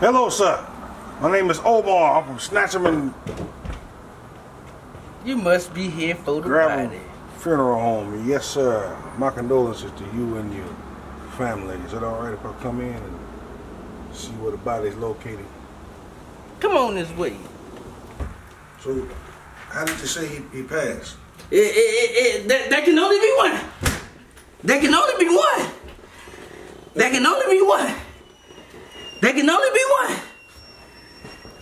Hello, sir. My name is Omar. I'm from Snatcherman You must be here for the body. Funeral Home. Yes, sir. My condolences to you and your family. Is it all right if I come in and see where the body's located? Come on this way. So, how did you say he, he passed? Eh, eh, eh, that, that can only be one. That can only be one. That can only be one. That can only be one.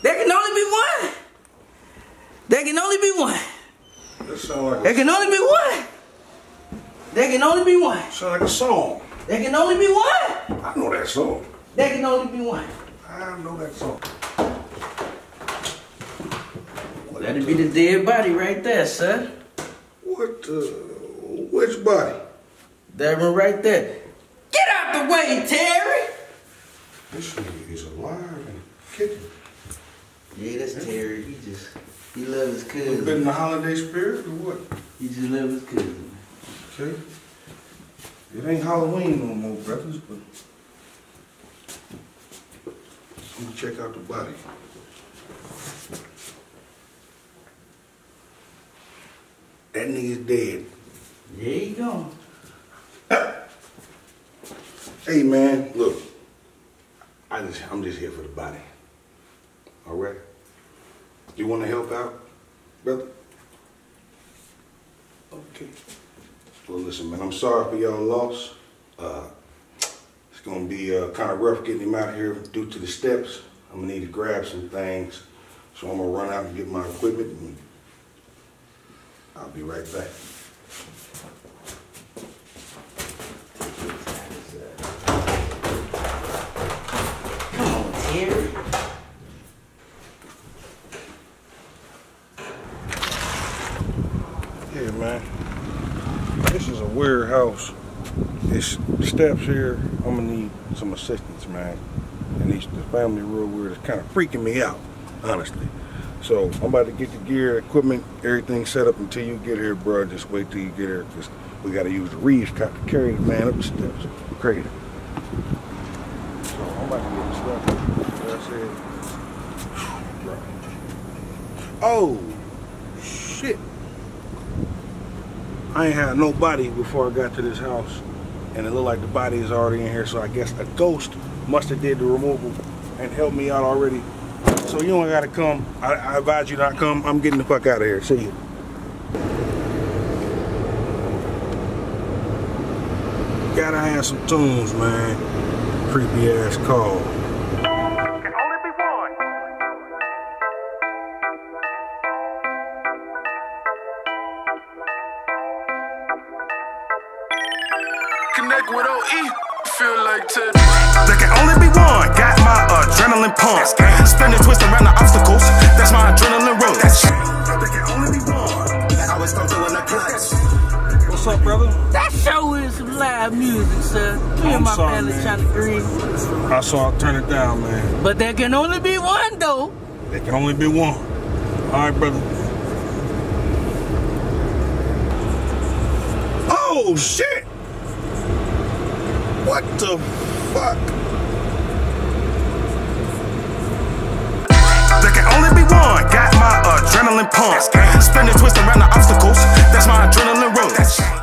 That can only be one. That can only be one. Like There a, can only be one. There can only be one. sound like a song. There can only be one. I know that song. There can only be one. I know that song. That'll be the dead body right there, sir. What? Uh, which body? That one right there. Get out the way, Terry. This nigga is alive and kicking. Yeah, that's Terry. He just he loves his You been in the holiday spirit or what? He just loves his cousin. Okay. It ain't Halloween no more, brothers, but let me check out the body. That nigga's dead. There you go. Hey man, look. I just I'm just here for the body. All right. You want to help out, brother? Okay. Well, listen, man. I'm sorry for y'all loss. Uh, it's gonna be uh, kind of rough getting him out here due to the steps. I'm gonna need to grab some things, so I'm gonna run out and get my equipment, and I'll be right back. Terry. Yeah, man. This is a weird house. It's steps here. I'm gonna need some assistance, man. And these the family real weird. It's kind of freaking me out, honestly. So I'm about to get the gear, equipment, everything set up until you get here, bro. Just wait till you get here, cause we gotta use the cut to carry the man up the steps. Crazy. So I'm about to get Oh, shit. I ain't had no body before I got to this house. And it looked like the body is already in here, so I guess a ghost must have did the removal and helped me out already. So you don't gotta come. I, I advise you not come. I'm getting the fuck out of here. See you. Gotta have some tunes, man. Creepy ass call. Connect with OE, feel like Ted. There can only be one. Got my adrenaline pump. Spinning, twist around the obstacles. That's my adrenaline rush. There can only be one. I was stuck doing the clutch. What's up, brother? That show is some live music, sir. Me I'm and my sorry, family man. trying to agree. I saw it turn it down, man. But there can only be one, though. There can only be one. All right, brother. Oh shit! What the fuck? There can only be one. Got my adrenaline pumped, Spinning, twisting around the obstacles. That's my adrenaline rush.